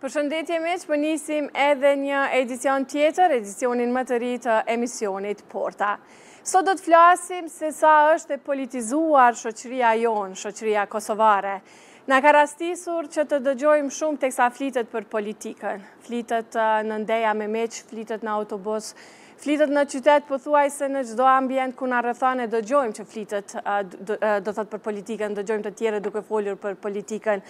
Përshëndetje miq, po nisim edhe një edicion tjetër, edicionin më të ri të emisionit Porta. Sot do të flasim se sa është e politizuar shoqëria jonë, shoqëria kosovare. Na ka rastisur që të dëgjojmë shumë teksa flitet për politikën. Flitet në ndeja me miq, flitet në autobus, Flitet në qytet pothuajse në çdo ambient ku na rrethon e dëgjojmë që flitet, do thotë për politikën, dëgjojmë të tjerët duke folur për politikën.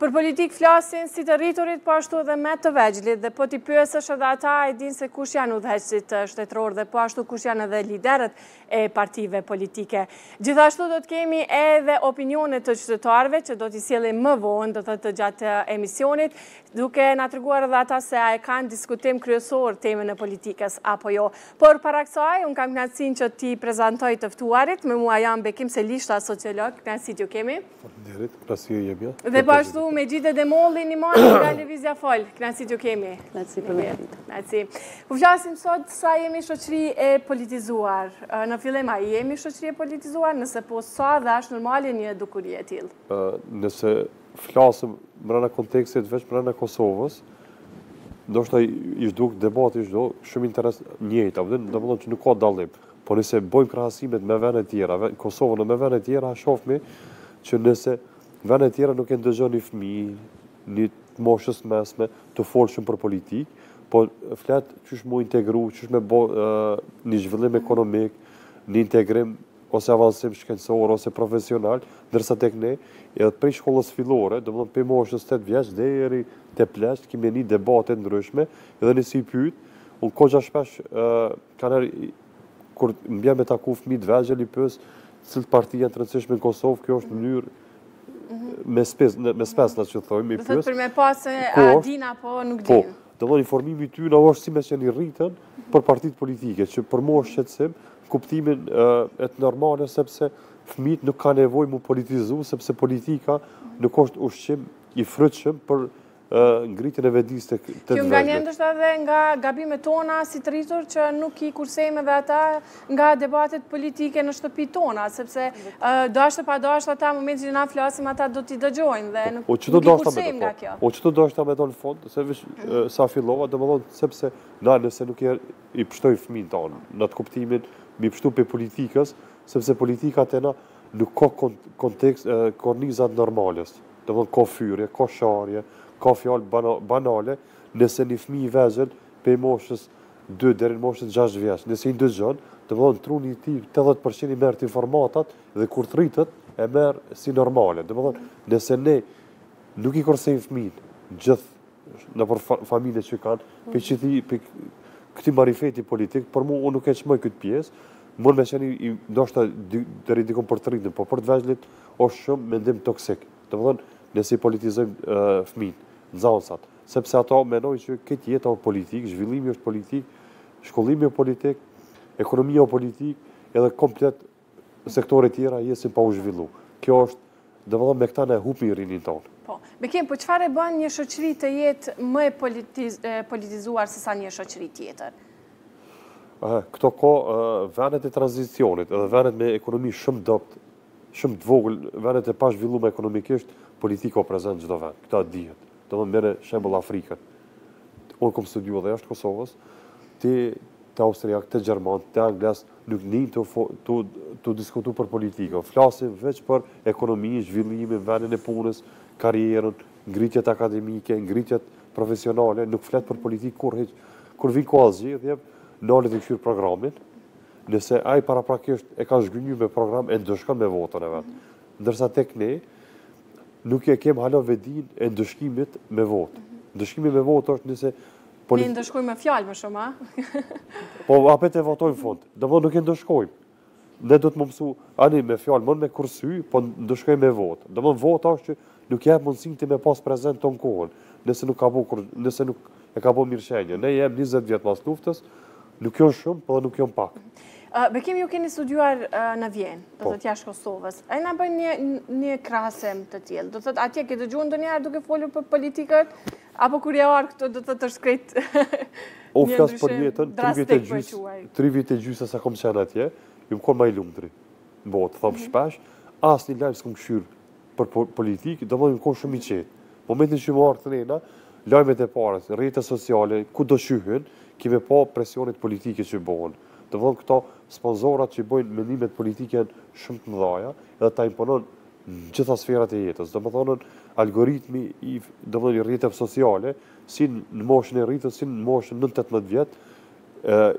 Për politikë flasin si të rriturit, po ashtu edhe më të vegjlit, dhe po t'i pyesësh edhe ata e dinë se kush janë udhëheqësit shtetërorë dhe po ashtu kush janë edhe liderët e partive politike. Gjithashtu do të kemi edhe opinione të qytetarëve që do t'i sjellim më vonë, do thotë gjatë emisionit, duke na treguar edhe ata se a e kanë diskutim kryesor temën e politikës apo jo. Por para kësaj, unë kam kënaqësinë që t'i prezantoj të ftuarit, me mua janë Bekim Selishta, sociolog, kënaqësi t'ju kemi. Faleminderit, knaqsia e jemja. Dhe po ashtu Mexhide Demolli Nimani nga Lëvizja Fol, knaqsi t'ju kemi. Knaqsi për mu. Knaqsi. Po flasim sot sa jemi shoqëri e politizuar. Në fillim a jemi shoqëri e politizuar, nëse po sa dhe a është normale një dukuri e tillë? Nëse flasim mrena kontekstit veç mrena Kosovës, ndoshta ish duk debati ish duk shumë interes i njëjtë, domethënë që nuk ka dallim. Po nëse bëjmë krahasimet me vene tjera, Kosovën e me vene tjera, shofmi që në vene tjera nuk e ndëgjon një fmi, një t'moshës mesme, tu folë shumë për politikë, po flet qysh m'u integru, qysh me bo një zhvillim ekonomik, një integrim ose avansim shkencor ose profesional, ndërsa tek ne, edhe prej shkollës fillore, domethënë prej moshës 8 vjeç, deri te pleqt, kemi debate të ndryshme, edhe nëse i pyet, unë goxha shpesh kaniherë, kur m'bjen me taku fëmijë të vegjël, i pyes, cilat parti janë të rëndësishme në Kosovë, kjo është mënyrë me shpesh, me shpesh na që thojmë, i pyes. Për me pa se a dinë apo nuk po dinë? Po, dhe informimi i tyne është si me qenë i rritun për partitë politike, që për mu është shqetësim, n'kuptimin e të normales, sepse fëmijët nuk ka nevojë m'u politizu, sepse politika nuk është ushqim i frytshëm për ngritjen e vetëdijes të tyre. Kjo ndoshta është edhe nga gabimet tona si të rritur që nuk i kursejmë edhe ata nga debatet politike në shtëpitë tona, sepse dashtë pa dashtë ata momentin që na flasim ata do t'i dëgjojnë dhe nuk i kursejmë nga kjo. Po qeto deshta me thonë n'fund, se veç sa fillova, domethënë sepse na nëse nuk i pshtojmë fëmijt tanë, n'atë kuptimin me i pshtu prej politikës, sepse politika te na nuk ka kontekst, kornizat normales, Domethënë ka fyerje, ka sharje, ka fjalë banale, nëse një fëmijë i vegjël prej moshës dy deri në moshën gjashtë vjeç, nëse i ndëgjon, domethënë truni i tij tetëdhjetë për qind i merr të informatat dhe kur t'rritet e merr si normale. Domethënë, nëse ne nuk i kursejmë fëmijën gjithë Nëpër familje që kanë, mhm. prej këtij, prej këtij marifeti politik, për mu, unë nuk e çmoj këtë pjesë, mund me qenë, ndoshta, deri dikun për të rritun, po për të vegjlit, është shumë mendim toksik. Domethënë, nëse i politizojmë fëmijën, nxansat, sepse ato menojnë që krejt jeta o politikë, zhvillimi është politikë, shkollimi o politikë, ekonomia o politikë, edhe komplet Sektorët tjera jesin pa u zhvillu. Kjo është, domethënë me këta ne hupim rininë tonë. Po, Bekim, po çfarë e bën një shoqëri të jetë më e politizuar sesa një shoqëri tjetër? Këto ko, venet e tranzicionit, edhe venet me ekonomi shumë t'dobët, shumë të vogël, venet e pazhvillume ekonomikisht, politika o prezent çdo ven, këta dihet, dhe merre shembull Afrikën. Unë kom studiu edhe jashtë Kosovës, te, te austriakët, te gjermanët, te anglezët, nuk nin tu diskutu për politikën. Flasim veç për ekonominë, zhvillimin, venin e punës, karrierën, ngritjet akademike, ngritjet profesionale, nuk flet për politikë kurrë hiç. Kur vjen koha e zgjedhjeve, nalet e kqyr programin, nëse ai paraprakisht e ka zhgënjy me program, e ndëshkon me votën e vet. Ndërsa tek ne, Nuk e kemi hala vetëdijen e ndëshkimit me votë. Ndëshkimi me votë është nëse... Ne ndëshkojmë me fjalë më shumë, a? Po, apet e votojmë n'fund. Domethënë nuk e ndëshkojmë. Ne duhet me u mësu, ani me fjalë, mun me kursy, po ndëshkojmë me votë. Domethënë vota është që nuk i jep mundësinë të me pas prezent tanë kohën, nëse nuk ka bo, nëse nuk e ka bo mirë shenjë. Ne jem 20 vjet pas luftës, Nuk jonë shumë, po edhe nuk jonë pak. Bekim, ju keni studiuar në Vjenë, domethënë jashtë po. Kosovës. A na bëni një krahasim të tillë? Domethënë atje ke dëgju ndonjëherë duke folur për politikën? Apo kur je ardhë këtu domethënë është krejt një ndryshim drastik për ju? Tri vite e gjysë sa kom qenë atje, jom konë ma i lumturi. Po, të thamë mhm. shpesh, asnjë lajm s'kom kqyr Për politikë, domethënë konë shumë i qetë. Momentin që jom ardhë knena, lajmet e para, rrjetet sociale, kudo që hyn, ki me pa presionet politike që bëhen. Domethënë këta sponsorat që i bëjnë mendimet politike janë shumë të mëdhaja, edhe ta imponon në gjitha sferat e jetës. Domethënë, algoritmi i, domethënë i rrjeteve sociale, si në moshën e rritun, si në moshën nën 18 vjet,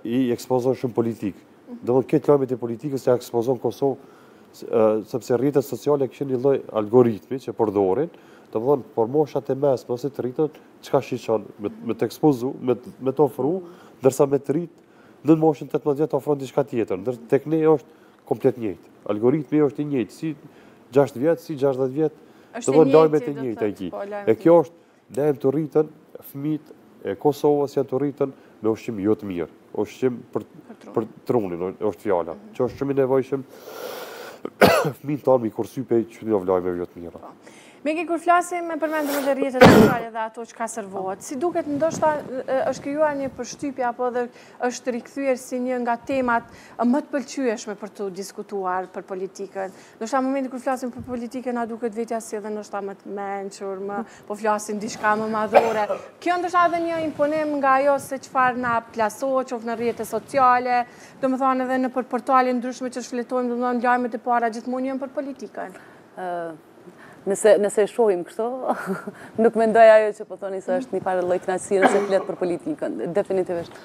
i ekspozon shumë politikë. Domethënë këtë lajmet e politikës ja ekspozon Kosovë sepse rrjetet sociale kishin një lloj algoritmi që përdorin, domethënë për moshat e mesme ose të rritur, çka shiqon me, me të ekspozu, me, me të ofru, ndërsa me të rinjtë nën moshën 18 vjet ofron diçka tjetër, ndërsa tek ne është komplet njëjtë. Algoritmi është i njëjtë, si 6 vjet, si 60 vjet, ti lajmet e njëjta i ki. Po, e kjo është Ne janë tu u rrit fëmijët e Kosovës janë tu u rrit me ushqim jo të mirë. Ushqim për trurin është fjala. Mhm. Që është shumë i nevojshëm fëmijët tanë me i kursy prej çfarëdo lajmi jo të mirë. Po. Megi, kur flasim e përmendëm edhe rrjetet sociale dhe ato çka servohet, si duket ndoshta është krijuar një përshtypje apo edhe është rikthyer si një nga temat më të pëlqyeshme për t'u diskutuar për politikën. Ndoshta në momentin kur flasim për politikën, na duket vetja si edhe ndoshta më të mençur, apo flasim diçka më madhore. Kjo ndoshta edhe një imponim nga ajo se çfarë na plasohet qoftë në rrjete sociale, domethënë edhe nëpër portale të ndryshme që shfletojmë, domethënë lajmet e para gjithmonë janë për politikën. Nëse, nëse e shohim kështu, nuk mendoj ajo që po thoni se është një farë lloj kënaqësie nëse flet për politikën, definitivisht.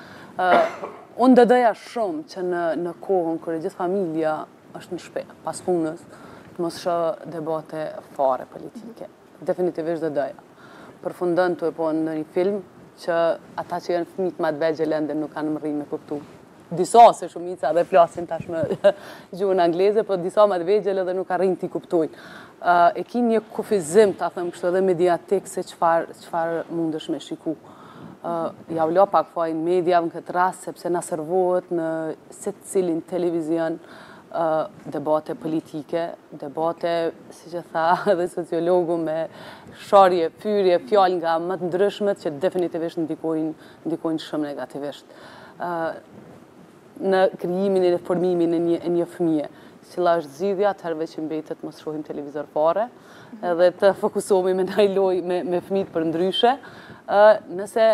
unë do doja shumë që në, në kohën kur gjithë familja Është në shpi, pas punës, të mos shoh debate fare politike. Definitivisht do doja. Përfundon tu e pa në një film që ata që janë fëmijë ma të vegjël ende nuk kanë mbërri me kuptu. Edhe pse shumica e flasin tashmë gjuhën angleze, po disa ma të vegjël ende nuk arrijnë t'i kuptojnë. E ki një kufizim, ta themi kështu edhe mediatik, se çfarë mundesh me shiku. Jau la pak fajin mediave në këtë rast, sepse na servohet në cilin televizion debate politike, debate, siç tha edhe sociologu, me sharje, fyerje, fjalë nga ma të ndryshmet që definitivisht ndikojnë shumë negativisht në krijimin e formimin e një fëmije. Cila është zgjidhja atëherëve që mbetet mos shohim televizor fare edhe të fokusohemi me naj lojë me fëmijët përndryshe nëse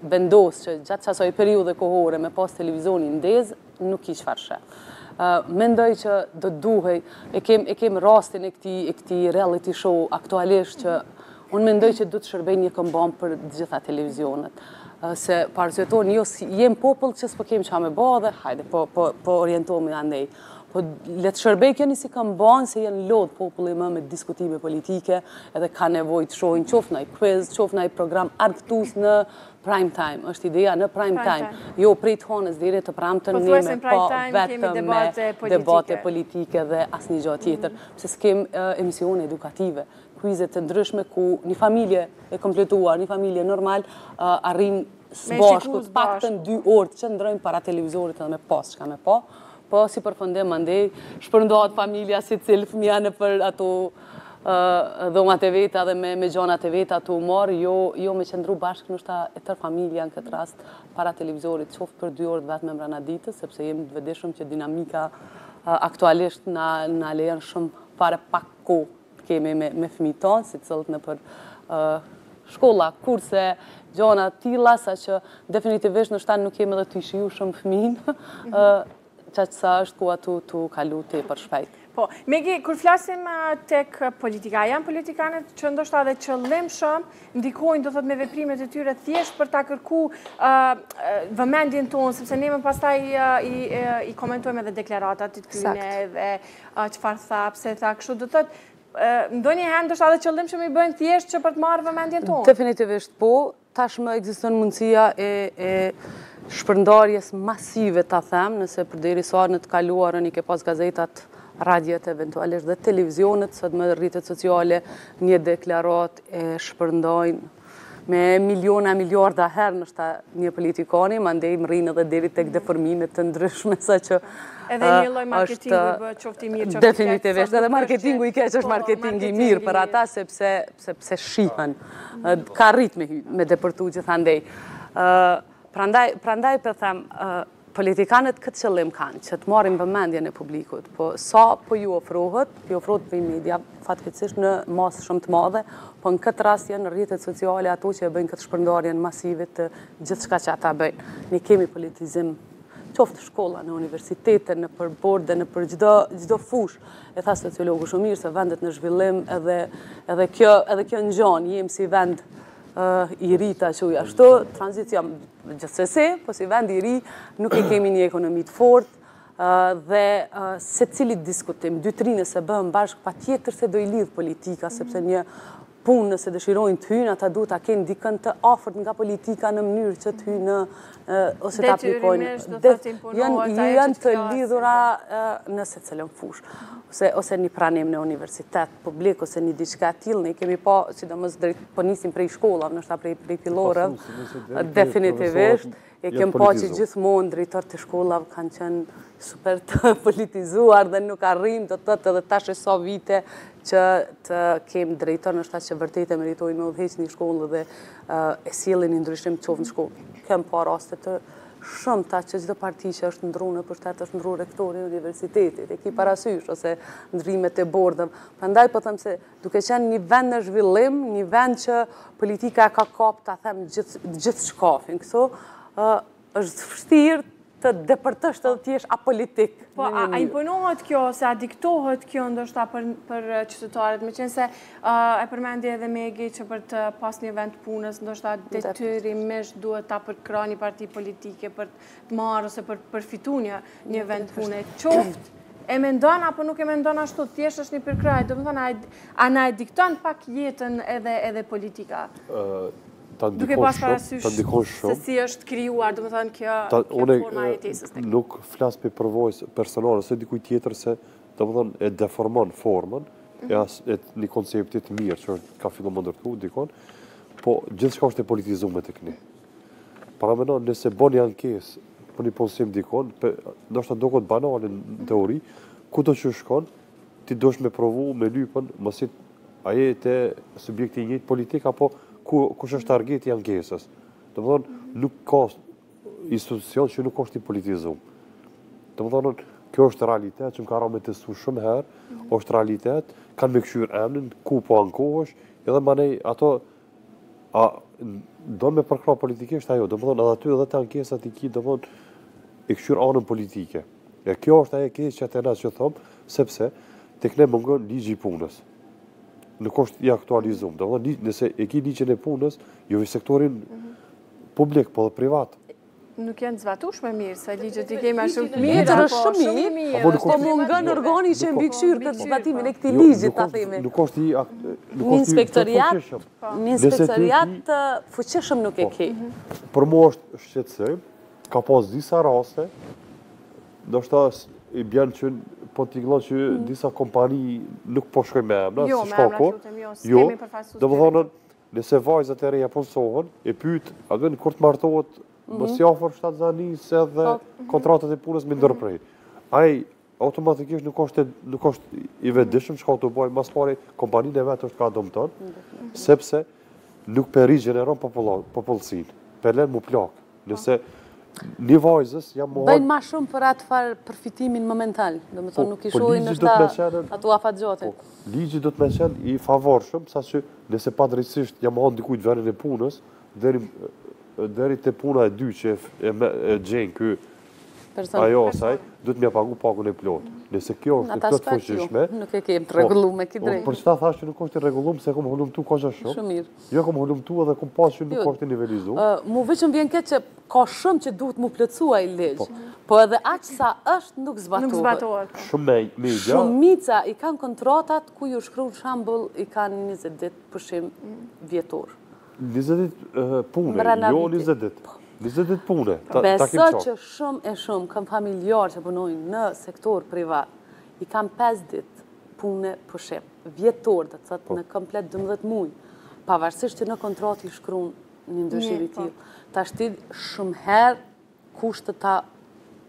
vendos që gjatë asaj periudhe kohore me pas televizionin ndezë, nuk ki çfarë sheh. Mendoj që do të duhej, e kem, e kem rastin e këtij, e këtij reality show aktualisht që unë mendoj që duhet të shërbejë një kambanë për të gjitha televizionet se po arsyetohen jo se jemi popull që s'po kem çka me ba edhe hajde po, po, po orientohemi andej. Po le të shërbejë kjo si kambanë se janë lodhë populli më me diskutime politike edhe ka nevojë të shohin qoftë naj quiz, qoftë naj program argëtues në prime time, është ideja në prime time, jo prej të hanës deri të premten me pa vetëm me debate politike dhe asnjë gja tjetër, mhm. pse s'kem emisione edukative, quize të ndryshme ku një familje e kompletuar, një familje normal, arrin së bashku, të paktën dy orë të qëndrojmë para televizorit edhe me pas çka me pa, po si përfundim mandej, shpërndahet familja secili fëmija nëpër ato dhomat e veta dhe me gjanat e veta tu u marrë, jo, jo me qëndru bashkë ndoshta e tërë familja në këtë rast para televizorit, qoftë për dy orë dhe vetëm mrena ditës, sepse jemi të vetëdijshëm që dinamika aktualisht na lejon shumë fare pak kohë Kemi me fëmijët tonë, secilët nëpër shkolla, kurse, gjana të tilla, sa që definitivisht ndoshta nuk jemi edhe tu i shiju shumë fëmijën, që që sa është koha tu kalu tepër shpejt. Po, Megi, kur flasim tek politika, janë politikanët që ndoshta edhe qëllimshëm ndikojnë, do thotë me veprimet e tyre, thjesht për ta kërku vëmendjen tonë, sepse ne më pastaj i komentojme dhe deklaratat e tyne dhe A çfarë tha, pse e tha kështu, do thotë, ndonjëherë ndoshta edhe qëllimshëm i bëjnë thjesht që për të marrë vëmendjen tonë. Definitivisht po, tashmë ekziston mundësia e e shpërndarjes masive ta them, nëse përderisa në të kaluarën i ke pas gazetat, radiot eventualisht dhe televizionet, sot me rrjetet sociale një deklaratë e shpërndajnë Me miliona, miliarda herë ndoshta një politikani, mandej mrrin edhe deri tek deformimet të ndryshme, sa që... Edhe një lloj marketingu i bë, qoftë i mirë, qoftë i keq... Definitivisht, edhe marketingu i keq është marketing i mirë për ata, sepse shihen, ka arritë me depërtu gjithandej. Prandaj, prandaj po them, politikanët këtë qëllim kanë, që të marrin vëmendjen e publikut, po sa po iu ofrohet, po iu ofrohet prej media, fatkeqësisht në masë shumë të madhe, po në këtë rast janë rrjetet sociale ato që e bëjnë këtë shpërndarjen masive të gjithçka që ata bëjnë. Ne kemi politizim qoftë shkolla, në universitete, nëpër borde nëpër çdo, çdo fushë. E tha sociologu shumë mirë se vendet në zhvillim edhe, edhe kjo, edhe kjo ngjan, jem si vend i ri ta quaj ashtu, tranzicion gjithsesi, po si vend i ri nuk e kemi një ekonomi të fortë dhe secili diskutim, dy tri nëse bëhen bashkë, patjetër se do i lidhë politika, sepse një punë nëse dëshirojnë të hynë, ata duhet ta kenë dikën të afërt nga politika në mënyrë që të hynë ose të aplikojnë, janë të lidhura në secilën fushë, ose një pranim në universitet, publik, ose një diçka e tillë, ne kemi po, sidomos drejt, po nisim prej shkollave, ndoshta prej fillores, definitivisht, e kem po që gjithmonë drejtorët e shkollave kanë qenë super të politizuar, dhe nuk arrijmë, do thotë dhe tash e sa vite, që të kem drejtor, ndoshta që vërtet e meritojnë, me udhëheq një shkollë dhe, e sjellin një ndryshim qoftë në shkollë. Kem pa raste të shumta që çdo parti që është ndrru në pushtet është ndrru rektori i universitetit, e ki parasysh ose ndrrimet e bordeve. Prandaj po them se duke qenë një vend në zhvillim, një vend që politika e ka kap ta them gjithë gjithçkafin këtu, Është vështirë të depërtosh të të jesh apolitik. Po, a imponohet kjo, ose a diktohet kjo ndoshta për qytetarët, meqenëse e përmendi edhe Megi që për të pas një vend pune, ndoshta detyrimisht duhet ta përkrah një parti politike për të marrë ose për të përfitu një vend pune. Qoftë, e mendon apo nuk e mendon ashtu, thjesht është një përkrahje, domethonë, a na e dikton pak jetën edhe politika? Duke pas parasysh se si është krijuar, domethënë kjo forma e jetesës. Unë nuk flas prej përvojës personale, se dikuj tjetër se, domethënë, e deformon formën, e asë një koncepti të mirë që ka fillu me ndërtu dikun, po gjithçka është e politizume te na. Paramendo nëse bon një ankesë për një punësim dikun, ndoshta doket banale në teori, kudo që shkon, Ti duhesh me provu me lypë me dit a je te subjekti i njëjtë politik apo ku kush është targeti i ankesës. Domethënë nuk ka institucion që nuk është i politizuar. Domethënë kjo është realitet që më ka ra me testu shumë herë, është realitet, kanë me kqyrë emnin, ku po ankohesh, edhe manej ato A do me përkrah politikisht ajo, domethonë edhe aty edhe te ankesat i ki, domethonë, e kqyr anën politike. E kjo është ajo e keqe te na që thom, sepse te na mungon ligji i punës. Nuk është i aktualizum. Domethonë, nëse e ki ligjin e punës, jo veç në sektorin mhm. publik, po dhe privat. nuk janë të zbatushme mirë, se ligjet i kemi ashtu të mirë, apo shumë i mirë, po, po mungon organi që e mbikqyr këtë zbatimin e këtij, jo, ligjit, ta themi. Nuk është i inspektorat, një inspektorat të fuqishëm nuk e po. ki. Mhm. Për mu është shqetësim, ka pas disa raste, ndoshta i bjen që po t'i gëllat që mhm. disa kompani nuk po shkoj me emna, jo, si shkako, jo, jo, domethonë, Nëse vajzat e reja punësohen, e pyet, a don kur të martohet, mhm. mos je afër shtatzanisë edhe po, mhm. kontratët e punës me ia, mhm, ndërpre. Ai automatikisht nuk është nuk është i vetëdijshëm çka tu ba, ma së pari kompaninë e vet është kah e dëmton, sepse nuk pe rigjeneron popullsinë. Pe len m'u plak. Nëse një vajzës ia marrin, bëjnë ma shumë për atë farë përfitimin momental, domethonë po, nuk i po shohin ndoshta ato afatgjate. Po, Ligji duhet me qenë i favorshëm, saqë nëse padrejtësisht ia merr dikujt venin e punës, deri te puna e dytë që e gjen ajo ose ai, duhet me ia pagu pagën e plotë. Nëse kjo është e plotë fëshishme... Nuk e kemë të rregullume këtë drejtë. Për qeta thashë që nuk është e rregullu, se e komë hulumtu kaq shumë. Shumë mirë. Jo, kom hulumtu edhe kom pa që nuk jo, është nivelizu. Mu veç më vjen keq që ka shumë që duhet mu plotësu ai ligj. Po. po edhe aqë sa është nuk zbatohet. Nuk zbatohet. Po. Shumë me i gja. Shumica i kanë kontratat ku ju shkrun shembull i kanë 20 dit pushim mm. vjetor. 20 dit pune, jo 20 dit. 20 po. dit pune. Beso që shumë e shumë kam familjar që punojnë në sektor privat, i kan 5 dit pune pushim. vjetor, dhe të thëtë po. në komplet 12 muj, pavarësisht që në kontrat i shkruun një ndryshim i tillë, po. tashti shumë herë kushtet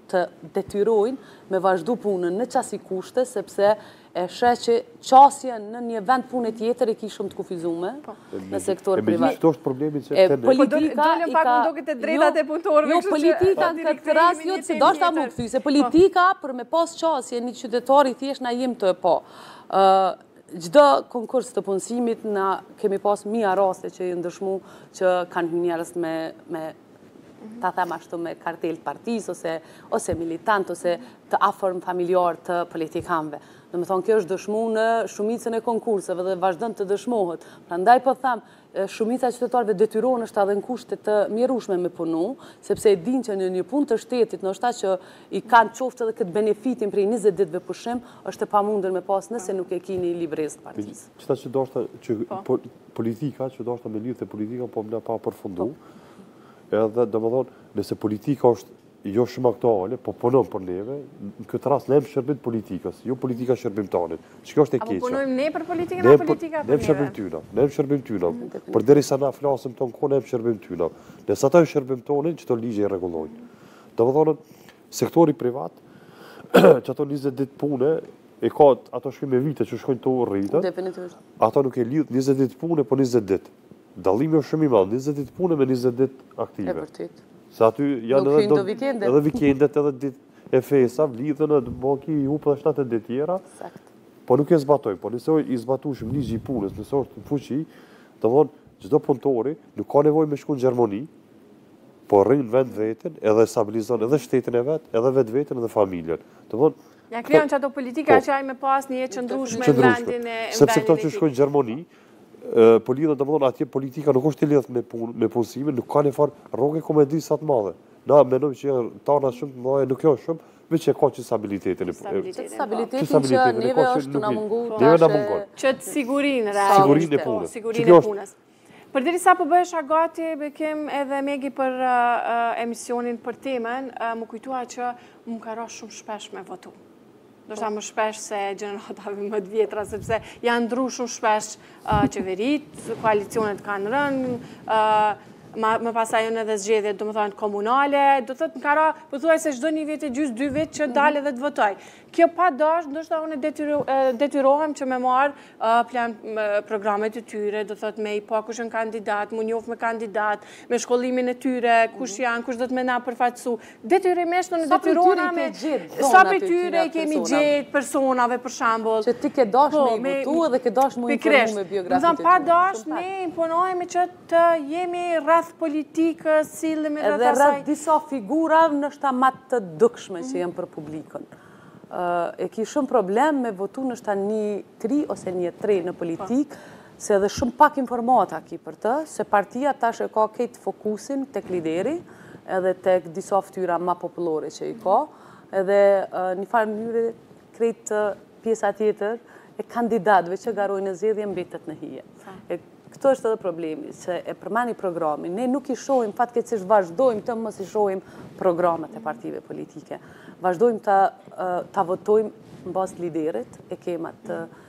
të detyrojnë me vazhdu punën në qasi kushte, sepse e sheh që qasje në një vend pune tjetër e ki shumë të kufizume po. në sektor privat. E është problemi që të bërë. Politika i ka... Jo, jo politika në këtë ras, jo, se doshta me u kthy, se po. politika për me pas qasje një qytetari thjesht në qoftë e po. Çdo konkurs të punësimit na kemi pas mija raste që janë dëshmu që kanë hy njerëz me me ta them ashtu me kartel të partisë ose ose militant ose të afërm familjar të politikanëve. Domethënë kjo është dëshmu në shumicën e konkurseve dhe vazhdon të dëshmohet. Prandaj po them, Shumica e qytetarëve detyrohen ndoshta edhe në kushte të mjerushme me punu, sepse e dinë që në një punë të shtetit ndoshta që i kanë qoftë edhe këtë benefitin prej njëzet ditëve pushim, është e pamundur me pas nëse nuk e ki një librezë të partisë. Qeta që doshta që politika, që doshta me lidhë te politika po më na pa përfundu, edhe domethënë nëse politika është Jo shumë aktuale, po punon për neve. Në këtë rast ne jemi shërbim politikës, jo politika shërbim tonin. Çka është e keqja? Apo punojmë ne për politikën apo politika për neve? Ne jemi shërbim tyna, ne jemi shërbim tyna. Përderisa na flasim tonë kohë ne jemi shërbim tyna. Nëse ata n'shërbim tonë, çato ligje i rregullojnë. Domethënë, sektori privat çato 20 ditë pune e ka ato shkojnë me vite që shkojnë tu u rrit. Definitivisht. Ato nuk e lidh 20 ditë pune, po 20 ditë. Dallimi është shumë i madh, njëzet ditë pune me njëzet ditë aktive. E vërtetë. Se aty janë edhe vikendet. Edhe vikendet, edhe ditë e festa, lidhen, do po t'i hupë edhe shtatë ditë tjera. Sakt. Po nuk e zbatojnë, po nëse o i zbatushëm ligji i punës, nëse është në fuqi, domthon çdo punëtori nuk ka nevojë me shku në Gjermani, po rrin n'vend t'vetin, edhe stabilizon edhe shtetin e vet, edhe vetveten edhe familjen. Domthon Ja krijon çato politika po. që ai me pas një jetë t'qëndrueshme në vendin e vendin e tij. Sepse këto që shkojnë në Gjermani, Po lidhet domethënë atje politika nuk është e lidhun me, pun, me punësimin, nuk ka një farë roge ku me di sa të madhe. Na menojmë që janë ta shumë të madhe, nuk janë shumë, veç e ka qat stabilitetin. Qat stabilitetin, që, që neve është tu na mungu tash... Neve Qat sigurin, realisht. Sigurin e punës. Sigurin e punës. Përderisa po bëhesha gati, Bekim edhe Megi për uh, uh, emisionin për temen, uh, më kujtua që më ka ra shumë shpesh me votu. Ndoshta më shpesh se gjeneratave më të vjetra, sepse janë ndërru shumë shpesh qeveritë, koalicionet kanë rënë, më pasaj janë edhe zgjedhjet, domethënë, komunale, do të thotë na ka ra, pothuajse çdo një vjet e gjysë, dy vjet që dal edhe të votoj. Kjo pa dash, ndoshta unë detyrohem që me marrë programet e tyre, do të thotë me i pa kush janë kandidatët, m'u njoftë me kandidatët, me shkollimin e tyre, kush janë, kush do të thotë me na përfaqësu, Detyrimisht ne detyrohna me... Sa prej tyre i kemi gjetë personave për shambull... Që ti ke dash po, me i votu edhe ke dash m'u informu me biografi të tyre. Më pa dash ne imponohemi që të jemi rreth politikës, sillemi rreth asaj... Edhe rreth disa figura ndoshta ma të dukshme që janë për publikun. E ki shumë problem me votu ndoshta një t'ri ose një t're në politikë, Se edhe shumë pak informata ki për të, se partia tash e ka krejt fokusin tek lideri, edhe tek disa ftyra ma popullore që i ka, edhe një farë mënyre krejt pjesa tjetër e kandidatëve që garojnë në zgjedhje mbetet në hije. Këtu është edhe problemi, se e përmendi programin, ne nuk i shohim, fatkeqësisht vazhdojmë të mos i shohim programet e partive politike. Vazhdojmë ta votojmë në bazë të liderit, e kema të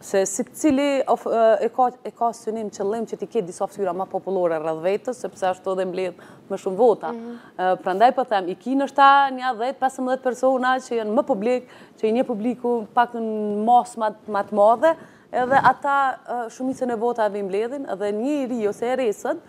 Se secili e ka synim, qëllim që t'i ketë disa ftyra ma popullore rreth vetes, sepse ashtu edhe mbledh më shumë vota. Prandaj po them, i ki ndoshta nja dhjetë, pesëmbëdhjetë persona që janë më publikë, që i njeh publiku pak në masë ma të madhe, edhe ata shumicën e votave i mbledhin, dhe një i ri ose e re sot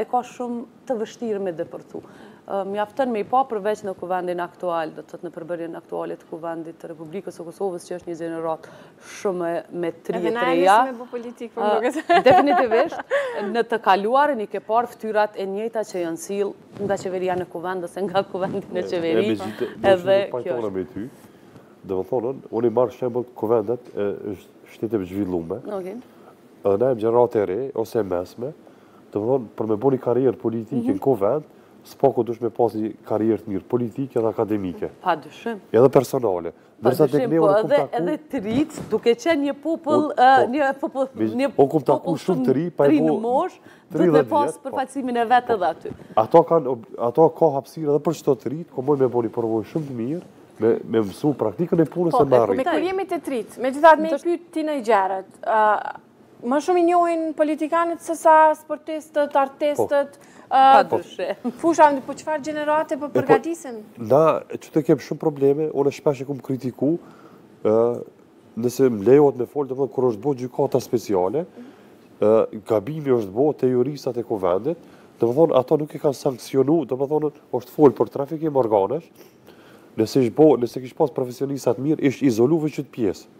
e ka shumë të vështirë me depërtu. Mjafton me i pa përveç në kuvendin aktual, do të thotë në përbërjen aktuale të kuvendit të Republikës së Kosovës, që është një gjeneratë shumë me t'ri e t'reja. Edhe po politikë, po më këtë. Definitivisht, në të kaluarën i ke parë ftyrat e njëjta që janë sjellë nga qeveria në kuvend, ose nga kuvendi në qeveri. E megjithëse, dojsha nuk pajtohem me ty, domethënë, unë i marr shembull kuvendet e shteteve t'zhvillume, edhe nja gjeneratë e re, ose e mesme, Domethënë, për me bo një karrierë politike në kuvend, së paku duhesh me pas një karrierë të mirë, politike dhe akademike. Pa dyshim. Edhe personale. Pa dyshim, po edhe edhe të rinjtë, duke qenë një popull, po, një popull, një popull shumë të ri, pa e bo... mosh, duhet me pas po. përfaqësimin e vet edhe aty. Ato kanë, aty ka hapsirë edhe për qëta të rinj, ku mujnë me bo një përvojë shumë të mirë, me mësu praktikën e punës e marrin. Po, me kur jemi te të rinjtë, megjithatë me i pytë ti në i gjerët, Më shumë i njohin politikanët se sa sportistët, artistët, fusha, po çfarë gjenerate për po, po, përgatisin? Na, që të kemë shumë probleme, unë shpesh e kom kritiku, nëse më lejohet me folë, domethënë kur është bo gjykata speciale, gabimi është bo te juristat e kuvendit, domethonë, ata nuk i kanë sanksionu, domethonë, është folë për trafikim organesh, nëse ish bo, nëse kish pas profesionista t'mirë, ish izolu veç ajo pjesë.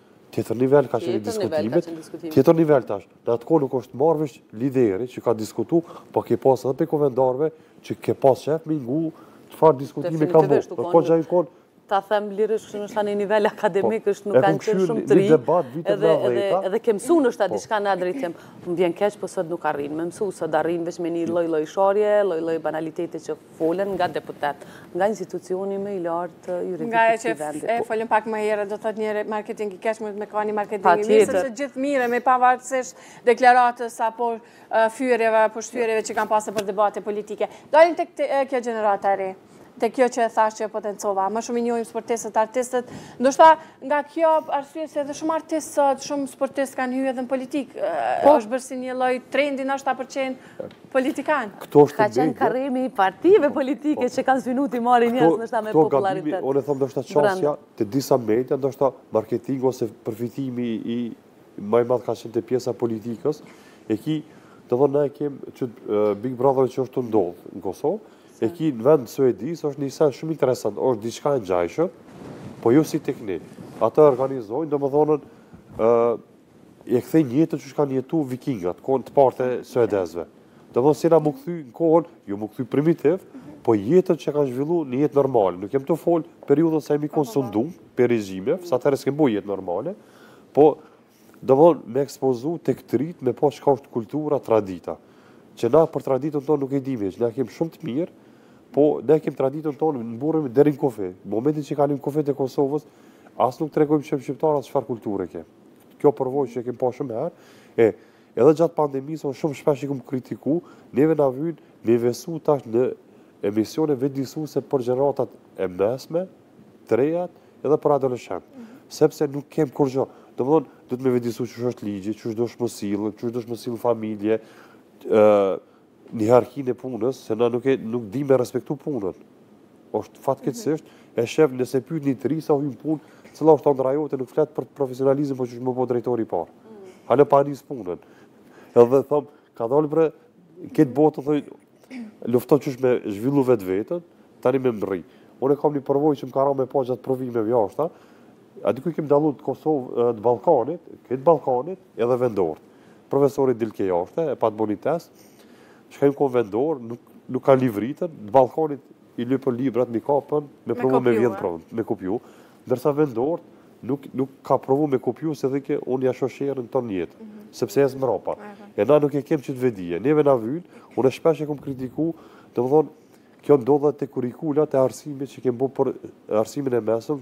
Tjetër nivel ka qenë i diskutimit, tjetër nivel tash. Në atë kohë nuk është marrë vesh lideri që kanë diskutu, po ke pas edhe prej kuvendarve që ke pas qejf me i ngu, çfarë diskutimi kanë bo. Në kohë që a i konë... Ta them lirisht që ndoshta në një nivel akademik po, është nuk kanë qenë shumë t'ri, edhe ke mësu ndoshta diçka në atë drejtim. Më vjen keq, po sot nuk arrin. Me mësu sot arrin veç me ni lloj-lloj sharje, lloj-lloj banalitete që Folen nga deputetë, nga institucioni më i lartë juridik i këtij vendit. Nga ajo që e folëm pak më herët, do të thotë njëherë marketing i keq, mund të me kanë një marketing i mirë, se gjithë mirren me, pavarësisht deklaratës apo fyrjeve, apo shtyrjeve që kanë pasë nëpër debate politike. Dalim te kjo gjenerata e re, te kjo që e thashë që e potencova, më shumë i njohim sportistët, artistët, ndoshta nga kjo arsye se edhe shumë artistë, shumë sportistë kanë hy edhe në politikë, po. është bërë si një lloj trendi, ndoshta për të qenë, Politikan, ka qenë karrem i partive politike po. që kanë synu t'i marrin njerëz ndoshta me popularitet. Unë e them ndoshta te qasja te disa media, ndoshta te marketingu ose përfitimi i ma i madh ka qenë te pjesa e politikës, e ki, edhe ne e kem qit Big Brother që është tu ndodhë në Kosovë, e ki në vend t'Suedisë, është një send shumë interesant, është diçka e ngjashme, po jo si teknik. Ata organizojnë, domethonë, E kthejnë jetën që kanë jetu vikingat, kohën e të parëve të suedezve. Domethonë si na me u kthy në kohën, jo me u kthy primitiv, po jetën që kanë zhvillu një jetë normale. Nuk jem tu folë periudhën sa jemi konë sundum prej regjimeve, sa herë s'kem bo jetë normale, po domethonë me ekspozu te këta t'rijtë me pa çka është kultura, tradita. Që na për traditën tonë nuk e dimi, që na kemë shumë të mirë, po ne kemë traditën tonë e mbrojmë deri në kufi. Momentin që kalojmë kufi të Kosovës, as nuk tregojmë që jem shqiptarë as çfarë kulturë e kemë. kjo përvojë që e kemi pa shumë herë, e, edhe gjatë pandemisë, unë shumë shpesh i kom kritiku, neve na vyjnë, me investu tash në emisione vetëdijesuese për gjeneratat e mesme, t'rejat, edhe për adoleshentë. Mhm. Sepse nuk kemë kurgjo. Domethonë, do të me vetëdijesu çka është ligji, qysh duhet me u sjellë, qysh duhet me u sjellë n'familje, N'hierarkinë e punës se na nuk e nuk dimë me respektu punën. Është fatkeqësisht mhm. e sheh nëse pyet një të ri sa hyn n'punë, cila është ëndrra jote, nuk flet për profesionalizëm, por qysh m'u bo drejtori i parë. Mhm. Hala pa nis punën. Edhe thom, kadal bre n'këtë botë thom lufto qysh me zhvillu vetveten, tani me mbrri. Unë kam një përvojë që më ka ra me pa gjatë provimeve jashta. A di ku kemi dalluar të Kosovë, të Ballkanit, këtë Ballkanit, Edhe vendorët. Profesori dilke jashtë, e pat bo ni test, shkojshin këta vendorë, nuk, nuk ka livritën, të Ballkanit i lypën librat me i kapën, me provu me vjedh provën, me kopju. Ndërsa vendorët, nuk, nuk ka provu me kopju, se dhe ke, unë ia shoh sherrin tonë jetën, sepse jesë mbrapa. E na nuk e kem qët vetëdije. Neve na vynë, unë shpesh e kom kritiku, do më thonë, Kjo ndodhet te kurrikulat e arsimit që kemi bo për arsimin e mesëm,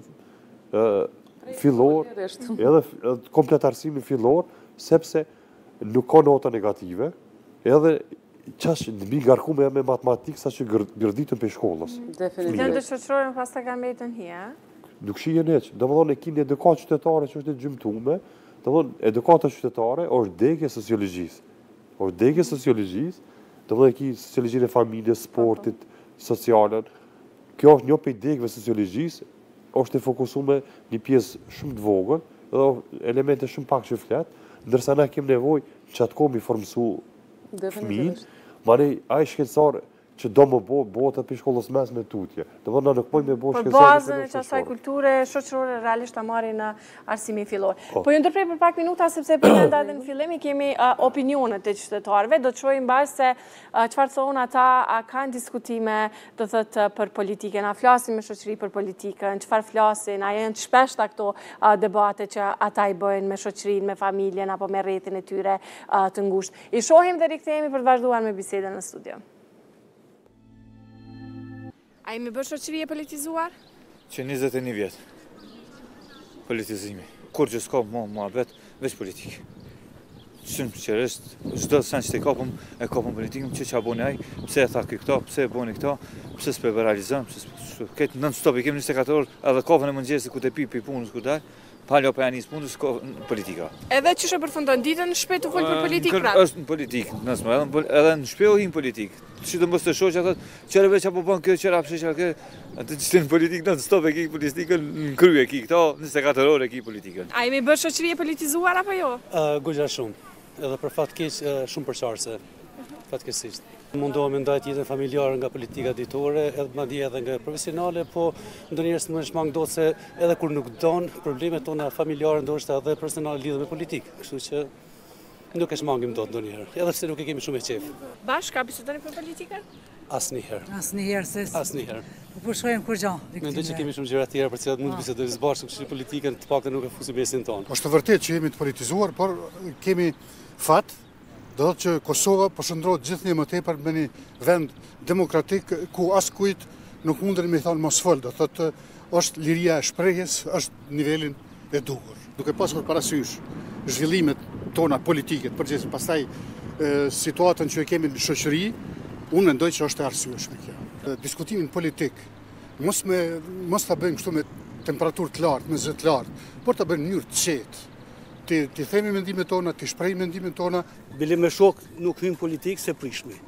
fillor, edhe komplet arsimin fillor, sepse nuk ka nota negative, edhe janë të mbingarkume me matematikë sa që gërditen prej shkollës. Definitiv. Këtë në shoqërore pastaj ka mbetë në hije? Nuk shihen hiç. Do me thonë e kini edukatën qytetare që është e gjymtume, do me thonë edukata qytetare është degë e sociologjisë. Osht degë e sociologjisë, do me thonë e ki sociologjinë e familjes, sportit, socialën, kjo është një prej degëve të sociologjisë, është e fokusume në një pjesë shumë të vogël, dhe elemente shumë pak që flet, ndërsa na kemë nevojë në qat kohë me formësu fëmijën, ma ne, ai shkencëtar, Që do me u bo bohet prej shkollës mesme e tutje. Do me thonë nuk po don me bo shkencëtar për në shkollës. Por bazën e qasaj kulture, shoqërore, realisht ta marrin në arsimin fillor. Po, po ju ndërprej për pak minuta, sepse edhe në fillim i kemi opinionet e qytetarëve, do të shohim bashkë se çfarë thonë ata, a kanë diskutime do të thotë për politikën, a flasin me shoqëri për politikën, çfarë flasin, a janë të shpeshta këto debate që ata i bëjnë me shoqërinë, me familjen, apo me rrethin e tyre të ngushtë. I shohim dhe rikthehemi për të vazhduar me bisedën në studio. A jemi bërë shoqëri e politizuar? Që 21 vjet. Politizimi. Kurgjo s'ka mo muhabet, veç politikë. Qysh që është, çdo sen që ta kapim, e kapim politikën çka boni ai, pse e tha kjo këta, pse e boni këta, pse s'pe bërë realizëm, pse s'pe... Këto non-stop i kemë 24 orë, edhe kafën e mëngjesit kur ta pi, pi punës kur dal, Palo po janë si sëmundje kjo politika. Edhe qysh e përfundon ditën në shpi a fol për politikë prapë. Është në politikë, në smë, edhe, edhe në shpi u hin politikë. Çi të mos të shoqë atë, çfarë veç apo bën kjo çfarë apo çfarë kjo. Atë çti në politikë non-stop e ki politikën në krye ki këto 24 orë e ki politikën. A jemi bërë shoqëri e politizuar apo jo? Ë, uh, shumë. Edhe për fat keq shumë përçarëse, fatkeqësisht. Mundohem me ndajt jetën familjare nga politika ditore, edhe madje edhe nga profesionale, po ndonjëherë s'mund e shmang dot se edhe kur nuk don, problemet tona familjare ndoshta edhe profesionale lidhen me politikë, kështu që nuk e shmangim dot ndonjëherë, edhe se nuk e kemi shumë qejf. Bashkë a bisedoni për politikën? Asnjëherë. Asnjëherë se. Asnjëherë. Po s'po shkon kurgjo. Mendoj që kemi shumë gjëra të tjera për të cilat mund të po. bisedojmë së bashku, kështu që politikën të paktën nuk e fusim në mesin tonë. Është e vërtetë që jemi të politizuar, por kemi fat, do të thotë që Kosova po shndërrohet gjithnjë më tepër në një vend demokratik ku askujt nuk mundën me i thonë mos fol, do thotë është liria e shprehjes, është nivelin e duhur. Duke pasur parasysh zhvillimet tona politike të përgjithshme, pastaj situatën që e kemi në shoqëri, unë mendoj që është e arsyeshme kjo. Diskutimin politik mos me mos ta bëjmë kështu me temperaturë të lartë, me zë të lartë, por ta bëjmë në mënyrë të qetë. T'i t'i themi mendimet tona, t'i shprehim mendimet tona. Bile me shokë nuk hyjmë politikë se prishmi.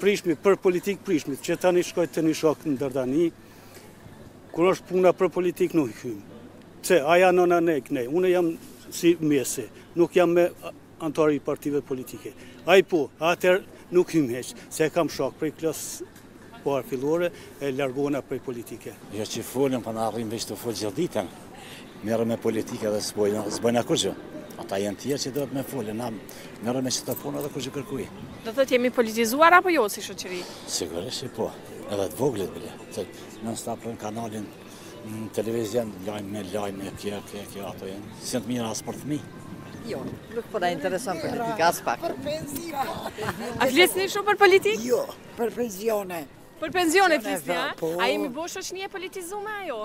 Prishmi për politikë prishmi, që tani shkoj te një shok në Dardani, Kur është puna për politikë nuk i hyjmë. Pse, a janë në ne, ne, unë jam si mjese, nuk jam më anëtar i partive politike. Ai po, atëherë nuk hyjmë hiç, se e kam shok prej klasës parë fillore, e largohna prej politike. Jo që folim, po nuk arrin veç të folë gjithë ditën. Merru me politikë dhe s'bojnë kurrgjë. Ata janë tjerë që dhe të me folë, me u marrë me qët punë dhe kurrgjë kërkujt. Dhe a jemi politizuar apo jo si shoqëri? Sigurisht që po. Edhe të vegjlit bre, se non stop në kanalin në televizion lajme lajme kjo kjo kjo ato s'janë të mira as për fëmijë. Jo, nuk po na intereson politika aspak. Për penzione. A flisni shumë për politikë? Jo, për penzione. Për penzione flisni, a? Po. A jemi bo shoqni e politizume a jo?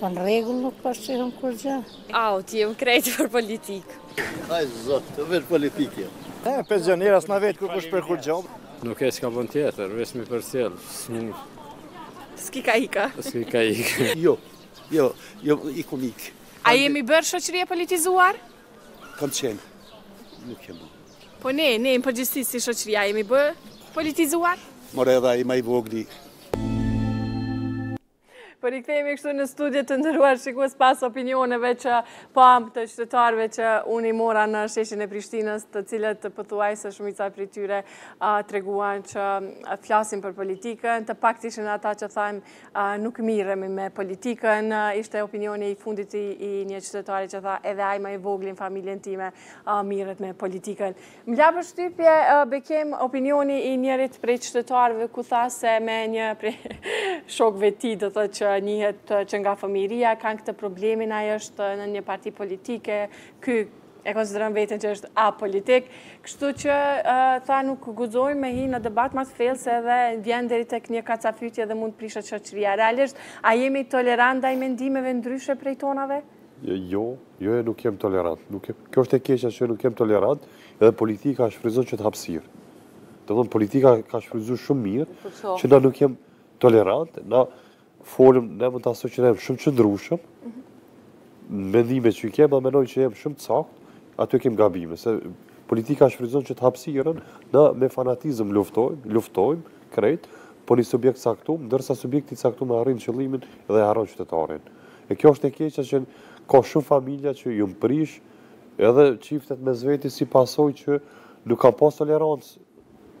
Po në rregull nuk po shihet kurrgjë. Au, ty jem krejt për politikë. Ai zot, të vetë politikë. Jo. E pensionerët s'na vet kurrkush për kurrgjo. Nuk e s'ka bën tjetër, veç me përcjellë. S'ki kah ik. S'ki kah ik. Jo, jo, jo, i ku mikë. A jemi bërë shoqëri e politizuar? Kem qenë. Nuk jem bërë. Po ne, ne, në përgjithësi si shoqëri, a jemi bërë politizuar? More edhe ai ma i vogli. Po rikthehemi kështu në studio të nderuar shikues pas opinioneve që pamë të qytetarëve që unë i mora në sheshin e Prishtinës të cilët pothuajse shumica prej tyre treguan që flasin për politikën, të paktë ishin ata që thanë nuk merremi me politikën, ishte opinioni i fundit i një qytetari që tha edhe ai ma i vogli n'familjen time merret me politikën. M'la përshtypje Bekim opinioni i njërit prej qytetarëve ku tha se me një prej shokëve të tij domethënë që njihet që nga fëmijëria kanë këtë problemin ai është në një parti politike ky e konsideron veten që është apolitik kështu që tha nuk guxojmë me hi në debat ma thellë se edhe vjen deri tek një kacafytje dhe mund t'prishet shoqëria realisht a jemi tolerantë ndaj mendimeve ndryshe prej tonave Jo, jo e nuk jem tolerant. Nuk jem. Kjo është e keqja që nuk jem tolerant, edhe politika e shfrytëzon këtë hapësirë. Domthon politika ka shfrytëzuar shumë mirë po, po. që na nuk jem tolerant, na folim ne mund ta asoj që ne jem shumë të qëndrueshëm. Mhm. Mendime që i kem, a mendoj që jem shumë t'saktë, aty kem gabime, se politika shfrytëzon qët hapësirën, na me fanatizëm luftojmë, luftojmë krejt, për një subjekt t'caktum, ndërsa subjekti i caktum arrin qëllimin dhe harron qytetarin. E kjo është e keqja që ka shumë familje që janë prish edhe çiftet mes veti si pasojë që nuk kanë pas tolerancë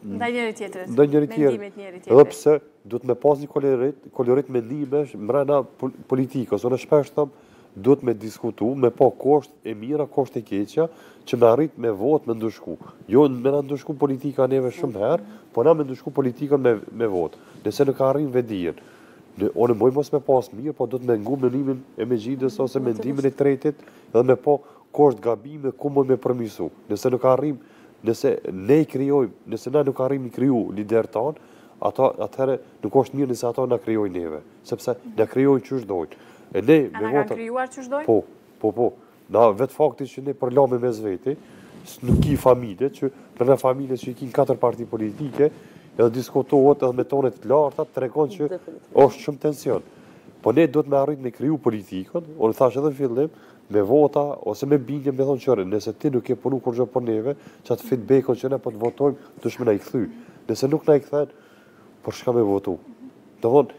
ndaj njëri tjetrit. Ndaj njëri tjetrit. Edhe pse duhet me pas një kolorit, kolorit mendimesh mrena politikës. Unë shpesh them duhet me diskutu, me pa ku osht e mira, ku osht e keqja, që me arrit me votë me ndëshku. Jo, me na ndëshku politika neve shumë herë, po na me ndëshku politikën me, me votë. Nëse nuk arrim vetëdijen. Ne unë muj mos me pas mirë, po duhet me ngu mendimin e Mexhidës ose mendimin e tretit dhe me pa ku është gabimi, ku muj me përmisu. Nëse nuk arrim, nëse ne i krijojmë, nëse na nuk arrim i kriju liderët tanë, at atëherë nuk është mirë nëse ata na krijojnë neve, sepse na krijojnë qysh dojnë. E ne me vota... Na kanë krijuar qysh dojnë? Po, po, po. Na vetë fakti që ne përlahmi mes veti, nuk ki familje, që n'një familje që i ki katër parti politike, edhe diskutohet edhe me tone të larta, tregon që është shumë tension. Po ne duhet me arrit me kriju politikën, unë thash edhe n'fillim, me vota ose me bindje me thonë qyre, nëse ti nuk ke punu kurgjë për neve, që atë feedbackun që ne për po të votojmë, duhesh me na i këthy. Nëse nuk na i këthen, për çka me votu? Domethonë,